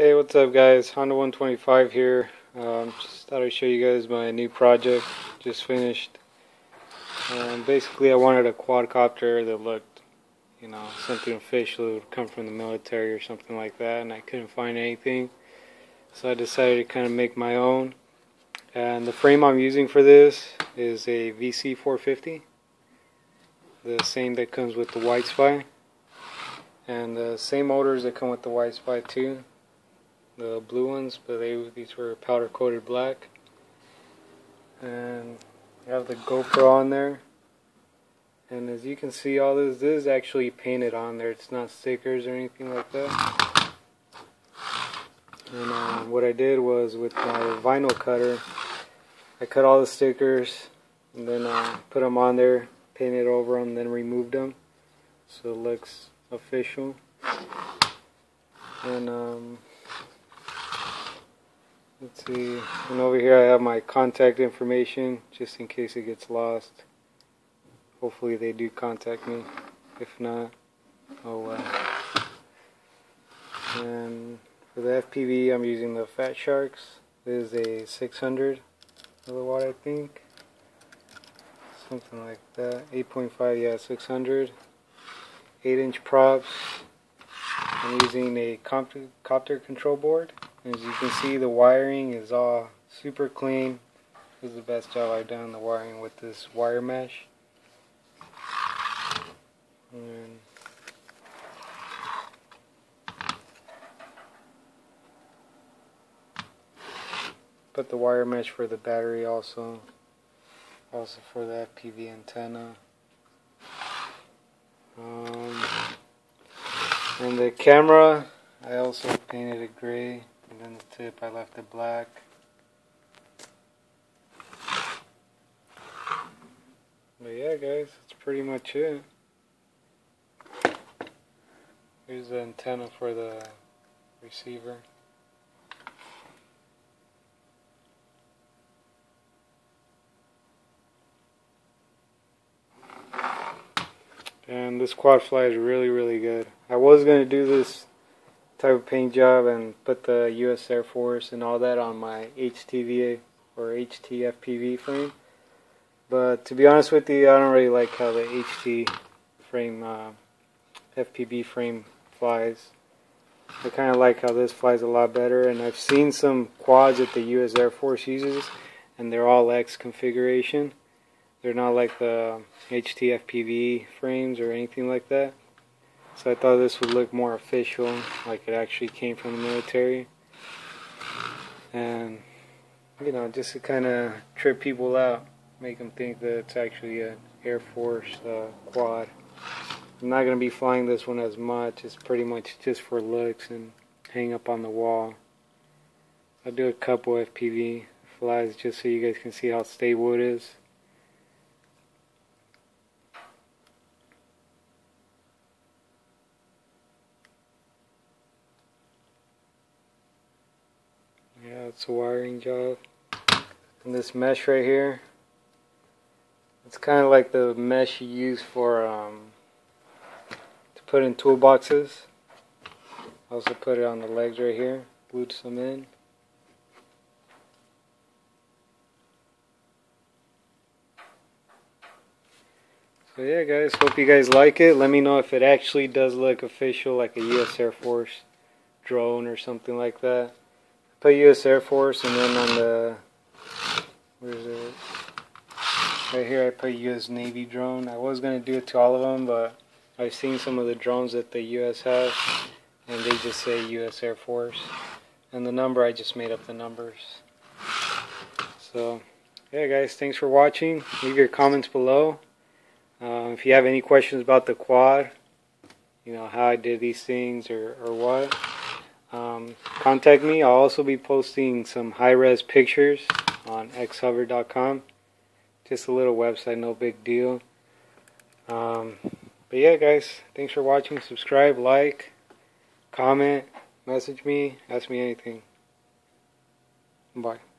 Hey, what's up, guys? Honda 125 here. Um, just thought I'd show you guys my new project. Just finished. Um, basically, I wanted a quadcopter that looked, you know, something official would come from the military or something like that, and I couldn't find anything. So I decided to kind of make my own. And the frame I'm using for this is a VC450, the same that comes with the White Spy, and the same motors that come with the White Spy too the blue ones, but they these were powder coated black. And I have the GoPro on there. And as you can see, all this, this is actually painted on there. It's not stickers or anything like that. And uh, what I did was with my vinyl cutter, I cut all the stickers and then uh, put them on there, painted over them, then removed them so it looks official. And um, Let's see, and over here I have my contact information just in case it gets lost. Hopefully they do contact me. If not, oh well. And for the FPV I'm using the Fat Sharks. This is a 600 milliwatt I think. Something like that. 8.5, yeah, 600. 8 inch props. I'm using a copter control board. As you can see, the wiring is all super clean. This is the best job I've done the wiring with this wire mesh. And put the wire mesh for the battery also. Also for the FPV antenna. Um, and the camera, I also painted it gray and then the tip I left it black. But yeah guys that's pretty much it. Here's the antenna for the receiver. And this quad fly is really really good. I was going to do this type of paint job and put the U.S. Air Force and all that on my HTVA or HTFPV frame. But to be honest with you, I don't really like how the HT frame, uh, FPV frame flies. I kind of like how this flies a lot better. And I've seen some quads that the U.S. Air Force uses, and they're all X configuration. They're not like the HTFPV frames or anything like that. So I thought this would look more official, like it actually came from the military. And, you know, just to kind of trip people out, make them think that it's actually an Air Force uh, quad. I'm not going to be flying this one as much. It's pretty much just for looks and hang up on the wall. I'll do a couple FPV flies just so you guys can see how stable it is. It's a wiring job. And this mesh right here, it's kind of like the mesh you use for um, to put in toolboxes. Also put it on the legs right here, glued some in. So yeah guys, hope you guys like it. Let me know if it actually does look official like a US Air Force drone or something like that put U.S. Air Force, and then on the where's it? Right here, I put U.S. Navy drone. I was gonna do it to all of them, but I've seen some of the drones that the U.S. has, and they just say U.S. Air Force. And the number, I just made up the numbers. So, yeah, guys, thanks for watching. Leave your comments below. Uh, if you have any questions about the quad, you know, how I did these things or, or what, um, contact me. I'll also be posting some high-res pictures on xhover.com. Just a little website, no big deal. Um, but yeah, guys, thanks for watching. Subscribe, like, comment, message me, ask me anything. Bye.